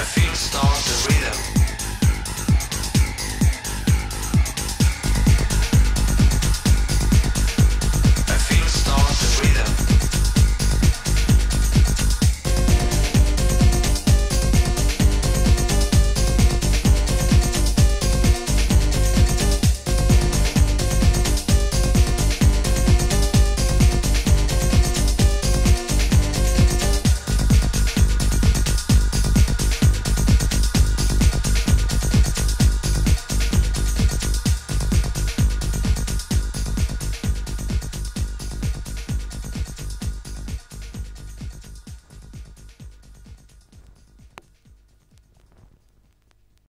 a feel strong.